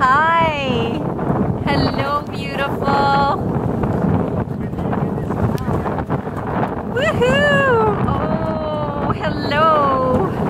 Hi. Hello, beautiful. Woohoo! Oh, hello.